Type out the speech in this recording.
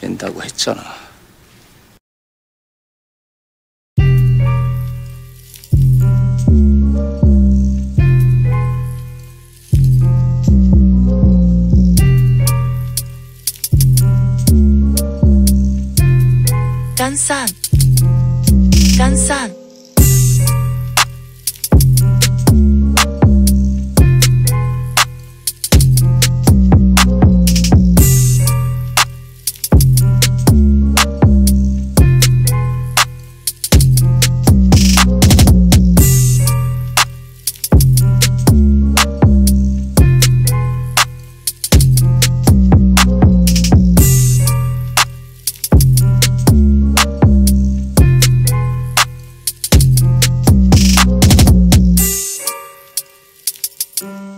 된다고 했잖아. 깐산 깐산